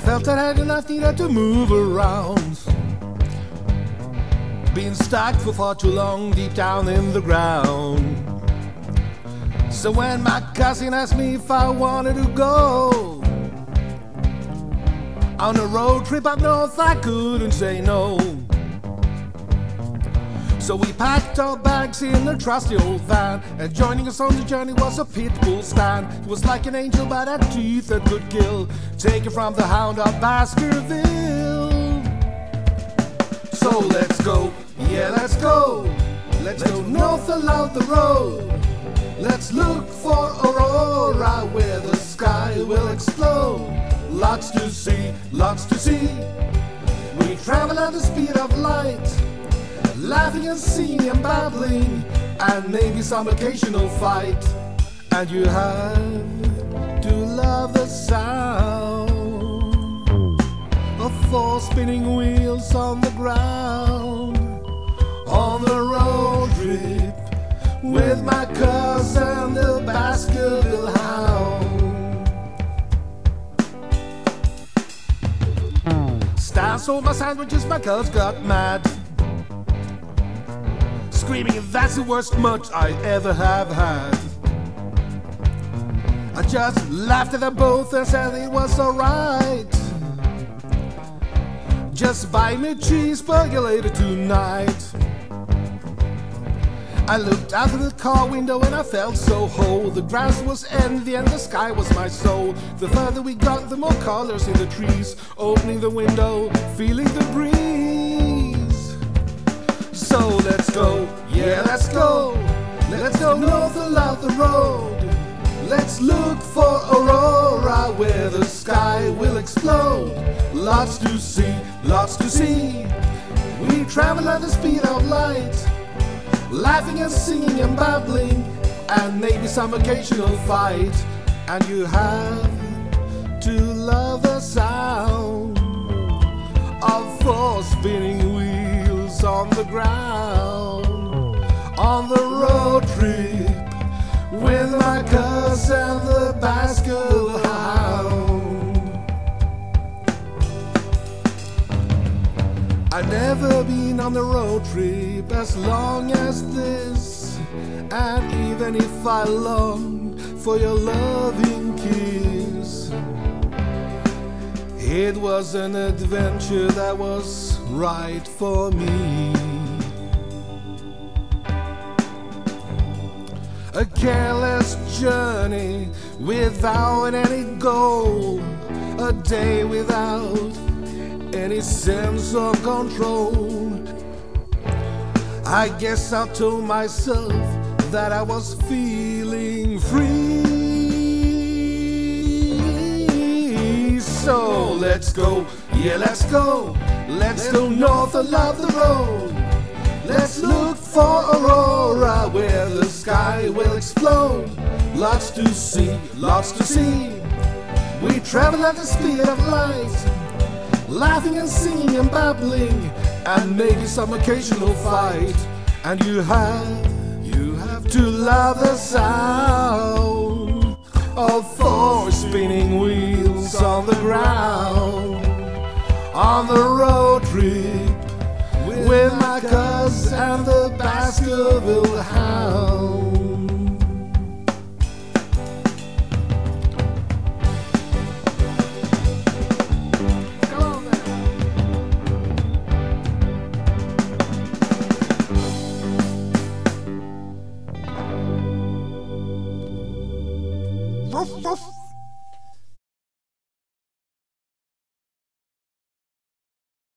felt that I had enough needed to move around. Been stuck for far too long deep down in the ground. So when my cousin asked me if I wanted to go on a road trip up north, I couldn't say no. So we packed our bags in a trusty old van, and joining us on the journey was a pit bull Stan. He was like an angel, but had teeth that could kill. Taken from the hound of Baskerville. So let's go, yeah, let's go. Let's go north along the road. Let's look for Aurora where the sky will explode. Lots to see, lots to see. We travel at the speed of light laughing and singing and babbling, and maybe some occasional fight. And you have to love the sound of four spinning wheels on the ground on the road trip with my cousin, the Baskerville Hound. Stan sold my sandwiches, my cuz got mad screaming, that's the worst munch I ever have had. I just laughed at them both and said it was alright. Just buy me a cheeseburger later tonight. I looked out of the car window and I felt so whole. The grass was envy and the sky was my soul. The further we got, the more colors in the trees. Opening the window, feeling the road. Let's look for Aurora where the sky will explode. Lots to see, lots to see. We travel at the speed of light, laughing and singing and babbling, and maybe some occasional fight. And you have to love the sound of four spinning wheels on the ground the Baskerville Hound. I've never been on the road trip as long as this, and even if I long for your loving kiss. It was an adventure that was right for me. A careless journey without any goal, a day without any sense of control. I guess I told myself that I was feeling free. So let's go, yeah, let's go. Let's go north along the road. Let's look for Aurora where the sky will explode. Lots to see, lots to see. We travel at the speed of light, laughing and singing and babbling, and maybe some occasional fight. And you have, you have to love the sound of four spinning wheels on the ground on the road trip with my cousin and the Baskerville Hound. Come on